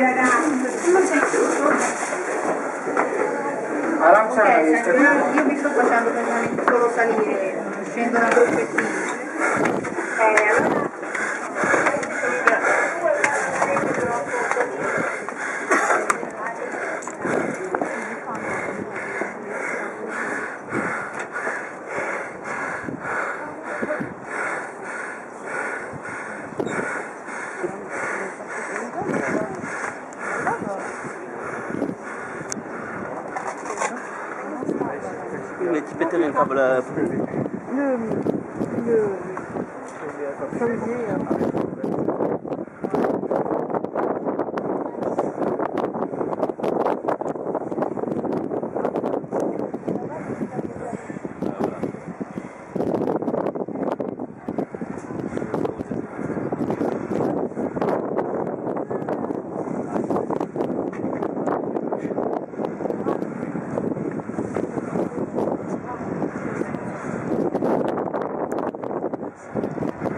ragazzi, ma sei Aranciani, okay, cioè, io mi sto facendo solo salire, scendo da dove Eh, allora l'expéter une câble. Le. Le. Cholier.